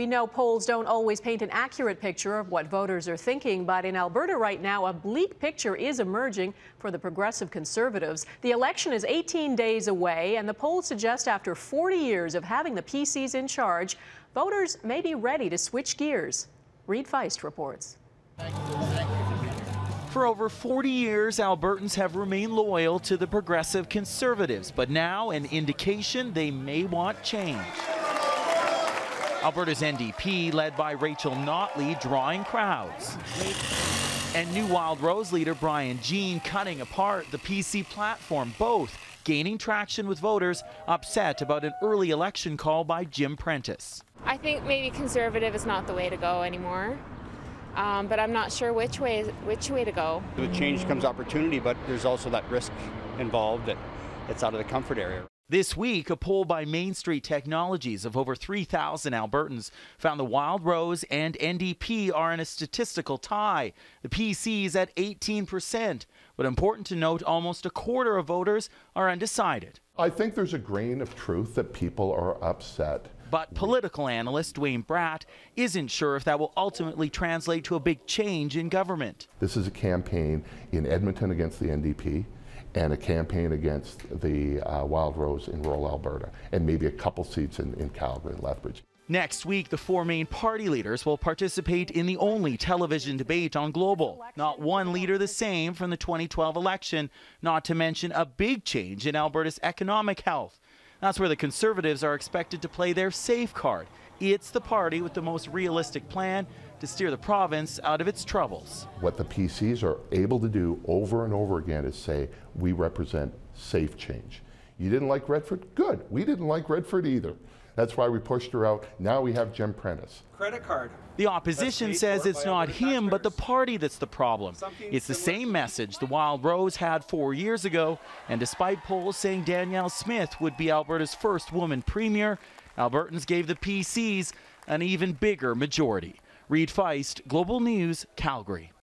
We know polls don't always paint an accurate picture of what voters are thinking, but in Alberta right now, a bleak picture is emerging for the progressive conservatives. The election is 18 days away, and the polls suggest after 40 years of having the PCs in charge, voters may be ready to switch gears. Reid Fiest reports. For over 40 years, Albertans have remained loyal to the progressive conservatives, but now an indication they may want change. Alberta's NDP, led by Rachel Notley, drawing crowds. And new Wildrose leader Brian Jean cutting apart the PC platform, both gaining traction with voters upset about an early election call by Jim Prentice. I think maybe conservative is not the way to go anymore. Um, but I'm not sure which way which way to go. With change comes opportunity, but there's also that risk involved that it's out of the comfort area. This week, a poll by Main Street Technologies of over 3,000 Albertans found the Wildrose and NDP are in a statistical tie. The PC is at 18%. But important to note, almost a quarter of voters are undecided. I think there's a grain of truth that people are upset. But political analyst Duane Bratt isn't sure if that will ultimately translate to a big change in government. This is a campaign in Edmonton against the NDP and a campaign against the uh, Wildrose in rural Alberta, and maybe a couple seats in, in Calgary and Lethbridge. Next week, the four main party leaders will participate in the only television debate on Global. Not one leader the same from the 2012 election, not to mention a big change in Alberta's economic health. That's where the Conservatives are expected to play their safe card. It's the party with the most realistic plan to steer the province out of its troubles. What the PCs are able to do over and over again is say, we represent safe change. You didn't like Redford? Good. We didn't like Redford either. That's why we pushed her out. Now we have Jim Prentice. Credit card. The opposition says it's not him, but the party that's the problem. It's the same message the Wildrose had four years ago, and despite polls saying Danielle Smith would be Alberta's first woman premier, Albertans gave the PCs an even bigger majority. Reid Fiest, Global News, Calgary.